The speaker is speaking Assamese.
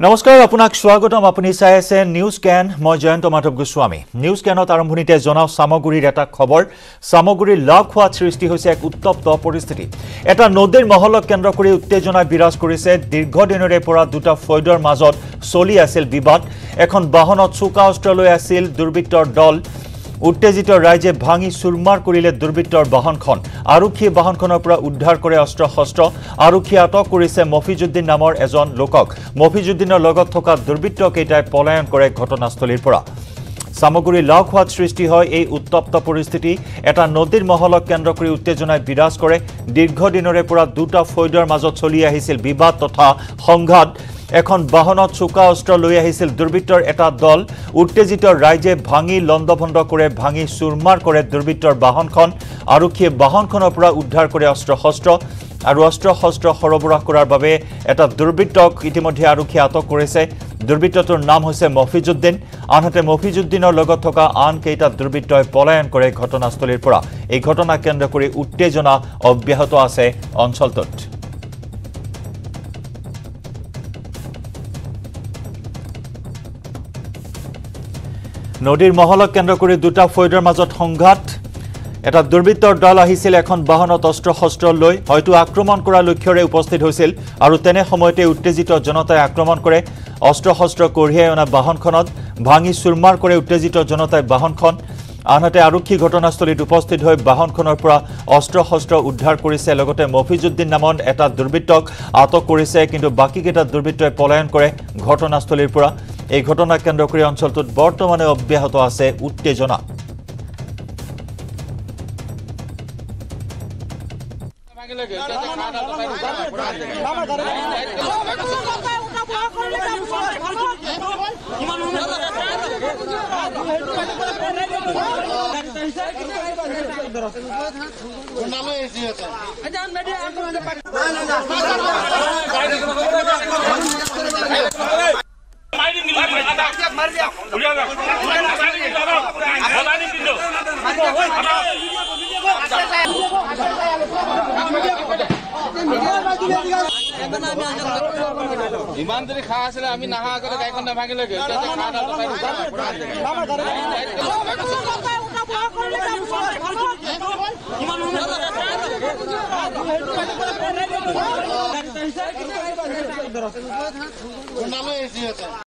নমস্কাৰ আপোনাক স্বাগতম। আপুনি চাই আছে নিউজ কেন। মই জয়ন্ত মাধৱ গোস্বামী। নিউজ কেনত আৰম্ভণিতে জনাওঁ চামগুৰিৰ এটা খবৰ। চামগুৰিৰ লগ হোৱাত সৃষ্টি হৈছে এক উত্তপ্ত পৰিস্থিতি। এটা নদীৰ মহলক কেন্দ্ৰ কৰি উত্তেজনাই বিৰাজ কৰিছে। দীৰ্ঘদিনৰে পৰা দুটা ফৈদৰ মাজত চলি আছিল বিবাদ। এখন বাহনত চোকা অস্ত্ৰ লৈ আছিল দুৰ্বৃত্তৰ দল। উত্তেজিত ৰাইজে ভাঙি চুৰমাৰ কৰিলে দুৰ্বৃত্তৰ বাহনখন। আৰক্ষীয়ে বাহনখনৰ পৰা উদ্ধাৰ কৰে অস্ত্ৰ শস্ত্ৰ আৰক্ষীয়ে আটক কৰিছে মফিজুদ্দিন নামৰ এজন লোকক। মফিজুদ্দিনৰ লগত থকা দুৰ্বৃত্তকেইটাই পলায়ন কৰে ঘটনাস্থলীৰ পৰা। চামগুৰি লগ হোৱাত সৃষ্টি হয় এই উত্তপ্ত পৰিস্থিতি। এটা নদীৰ মহলক কেন্দ্ৰ কৰি উত্তেজনাই বিৰাজ কৰে। দীৰ্ঘদিনৰে পৰা দুটা ফৈদৰ মাজত চলি আহিছিল বিবাদ তথা সংঘাত। এখন বাহনত চোকা অস্ত্ৰ লৈ আহিছিল দুৰ্বৃত্তৰ এটা দল। উত্তেজিত ৰাইজে ভাঙি লণ্ডভণ্ড কৰে ভাঙি চুৰমাৰ কৰে দুৰ্বৃত্তৰ বাহনখন। আৰক্ষীয়ে বাহনখনৰ পৰা উদ্ধাৰ কৰে অস্ত্ৰ শস্ত্ৰ আৰু অস্ত্ৰ শস্ত্ৰ সৰবৰাহ কৰাৰ বাবে এটা দুৰ্বৃত্তক ইতিমধ্যে আৰক্ষীয়ে আটক কৰিছে। দুৰ্বৃত্তটোৰ নাম হৈছে মফিজুদ্দিন। আনহাতে মফিজুদ্দিনৰ লগত থকা আন কেইটা দুৰ্বৃত্তই পলায়ন কৰে ঘটনাস্থলীৰ পৰা। এই ঘটনাক কেন্দ্ৰ কৰি উত্তেজনা অব্যাহত আছে অঞ্চলটোত। নদীৰ মহলক কেন্দ্ৰ কৰি দুটা ফৈদৰ মাজত সংঘাত। এটা দুৰ্বৃত্তৰ দল আহিছিল এখন বাহনত অস্ত্ৰ শস্ত্ৰ লৈ হয়তো আক্ৰমণ কৰাৰ লক্ষ্যৰে উপস্থিত হৈছিল আৰু তেনে সময়তে উত্তেজিত জনতাই আক্ৰমণ কৰে। অস্ত্ৰ শস্ত্ৰ কঢ়িয়াই অনা বাহনখনত ভাঙি চুৰমাৰ কৰে উত্তেজিত জনতাই বাহনখন। আনহাতে আৰক্ষী ঘটনাস্থলীত উপস্থিত হৈ বাহনখনৰ পৰা অস্ত্ৰ শস্ত্ৰ উদ্ধাৰ কৰিছে। লগতে মফিজুদ্দিন নামৰ এটা দুৰ্বৃত্তক আটক কৰিছে কিন্তু বাকীকেইটা দুৰ্বৃত্তই পলায়ন কৰে ঘটনাস্থলীৰ পৰা। এই ঘটনাক কেন্দ্ৰ কৰি অঞ্চলটোত বৰ্তমানে অব্যাহত আছে উত্তেজনা। ইমান যদি খা আছিলে আমি নাহা আগতে গাড়ীখন নাভাঙিলে